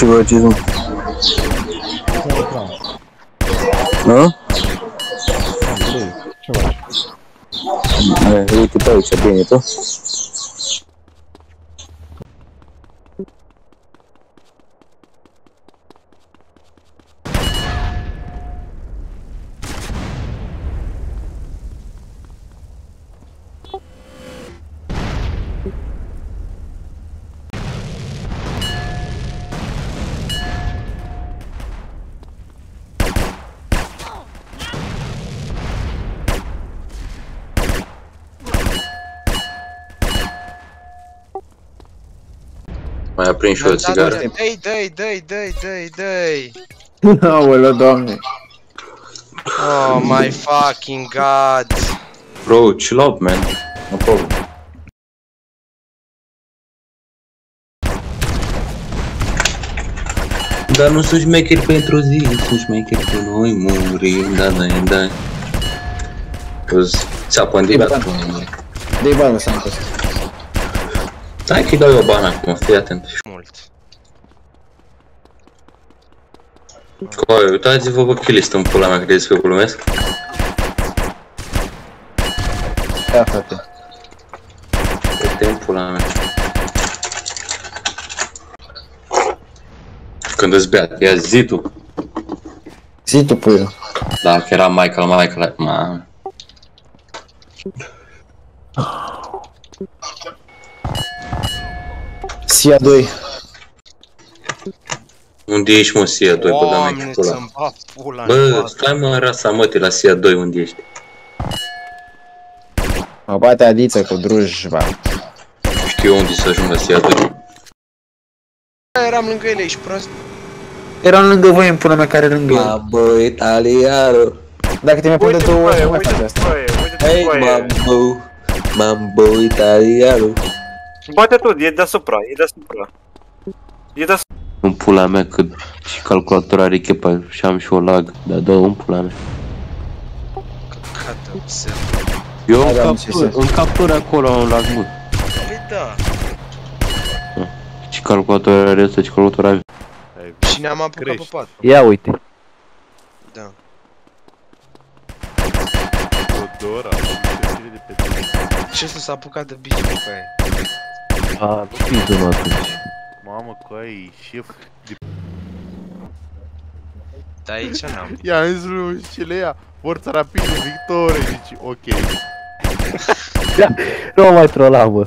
Și vă ce nu? Nu? Ce faci? E, Uite pe aici, bine tu? Mai aprind și eu o țigară. Dă-i, dă-i, dă-i, dă-i, dă-i, dă-i. Aoleu, doamne. Oh my fucking god. Bro, chill out, man. No problem. Dar nu sunt șmecheri pentru zi, sunt șmecheri pe noi murim, da, da, da. Ți-a pândit Da. Dă-i bani, să am fost. Hai că-i dau eu bani acum, fii atent. Mult. Coi, uitați-vă pe chilist în pula mea, credeți că glumesc? Da, frate. Uite în pula mea. Când îți beat, ia zi tu. Zi tu, puiul. Dacă era Michael, Michael, ma. Sia 2. Unde ești mă, SIA 2, bă, da Doamne, mea, pula. să-mi bat pula în Bă, față. stai mă în rasa mătii la SIA 2 unde ești. Mă bate Adiță cu drujba. Știu unde să ajung la SIA 2. Eram lângă ele, ești prost. Eram lângă voi în pula mea care e lângă el. Mambo italiano. Dacă te mai pun de două ori, Uite, nu mai uite, faci asta. uite, uite, Hey, uite, mambo. Mambo italiano. Bate tu, e deasupra, e deasupra. E deasupra. În pula mea cât și calculator are chepa și am și o lag. Dar dă în pula mea. Căcată, se... Eu Da, da, în am ce captură, să- în captură acolo am un lag mult. Păi da. Ce calculator are ăsta, ce calculator are? Și ne-am apucat pe Crești. pat. Ia uite. Da. Odora, de pe tine. Ce să s-a apucat de bici pe aia? A, nu fi zona atunci. Mamă, cu ai șef de... Dar aici n-am. I-am zis lui Șilea, forța rapidă, victorie, zici, ok. Nu mai trola, bă.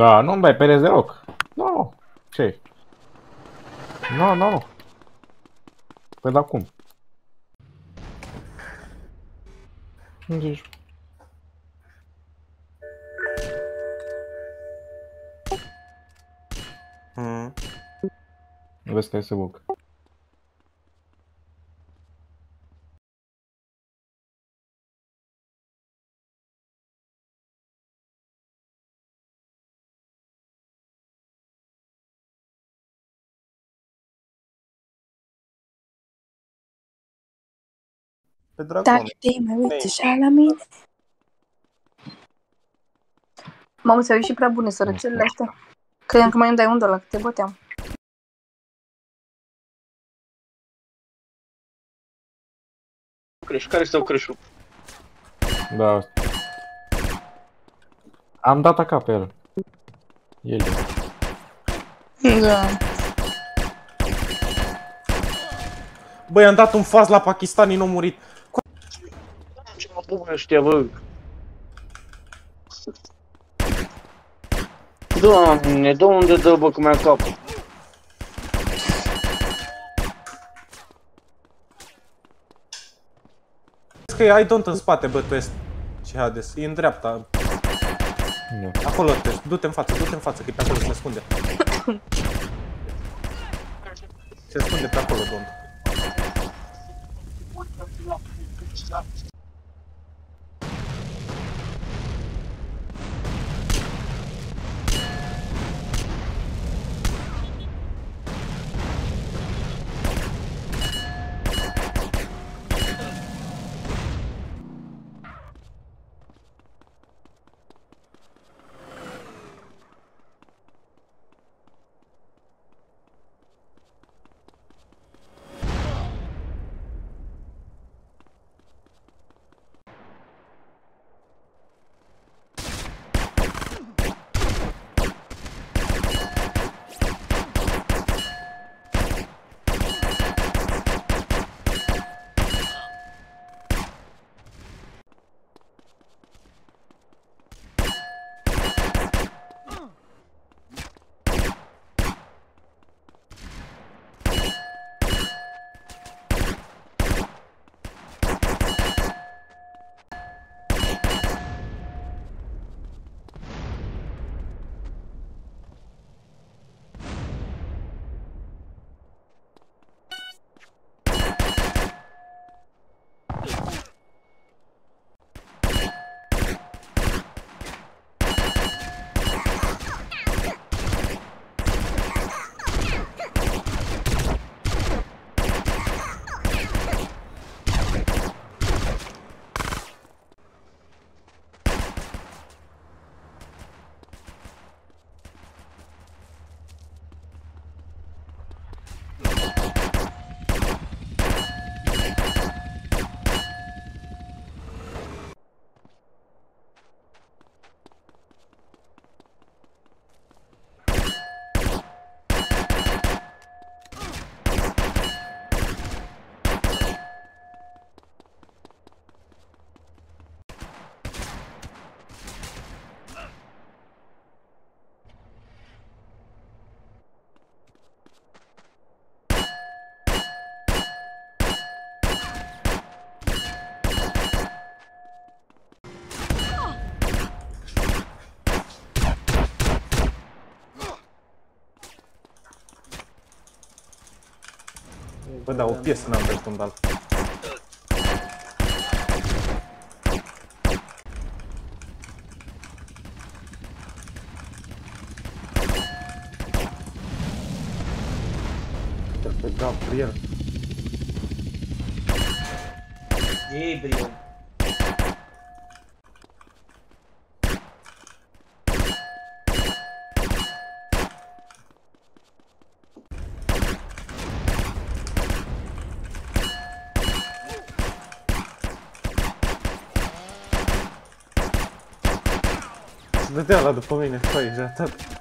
Da, nu-mi dai pereți deloc. Nu. ce Nu, nu, nu. Păi da cum? Unde ești? Mm. Vezi că ai să buc. Pe dragon. Dacă te mai uiți așa la mine. Mamă, ți-au ieșit prea bune sărățelele astea. Credeam că mai îmi dai un dolar, că te băteam. Creș, care stau creșul? Da. asta. Am dat AK pe el. El. Da. Băi, am dat un faz la Pakistani, n-a murit. Ce mă pupă ăștia, bă? Doamne, de unde dă, bă, că mi-a cap? Vezi că ai don't în spate, bă, tu ești. Ce Hades, e în dreapta. Nu. Acolo, te, du-te în față, du-te în față, că e pe acolo, se ascunde. Se ascunde pe acolo, Don't. Bă, da, o piesă n-am pe fundal. Pe Gabriel. Gabriel. Dădea la după mine, păi, și atât.